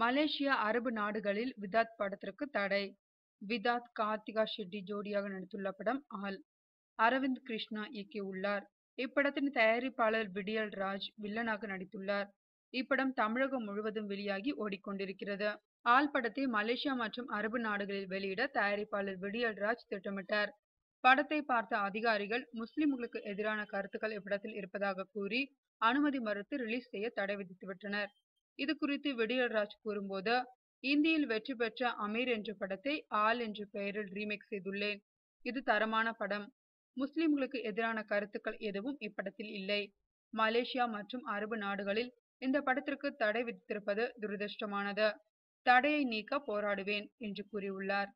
Malaysia, அரபு நாடுகளில் விதாத் படத்திற்கு தடை விதாத், கார்த்திகா ஷெட்டி ஜோடியாக நடித்துள்ள படம் ஆல். அரவிந்த் கிருஷ்ணா இயக்கியுள்ளார். இப்படத்தின் தயாரிப்பாளர் விடியல் ராஜ் வில்லனாக நடித்துள்ளார். இப்படம் தமிழகம் முழுவதும் வெளியாகி ஓடிக்கொண்டிருக்கிறது. ஆல் படத்தை மலேசியா மற்றும் அரபு நாடுகளில் வெளியிட தயாரிப்பாளர் விடியல் ராஜ் திட்டமிட்டார். படத்தை பார்த்த அதிகாரிகள் முஸ்லிம்களுக்கு எதிரான கருத்துக்கள் இப்படத்தில் இருப்பதாக கூறி அனுமதி மறுத்து ரிலீஸ் செய்ய தடை விதித்துவிட்டனர். இது குறித்து விடியல்ராஜ் கூறும்போது, இந்தியில் வெற்றி பெற்ற அமீர் என்ற படத்தை ஆல் என்ற பெயரில் ரீமேக் செய்துள்ளேன். இது தரமான படம். முஸ்லிம்களுக்கு எதிரான கருத்துக்கள் எதுவும் இப்படத்தில் இல்லை. மலேசியா மற்றும் அரபு நாடுகளில் இந்த படத்திற்கு தடை விதித்திருப்பது துரதிர்ஷ்டமானது. தடையை நீக்க போராடுவேன் என்று கூறியுள்ளார்.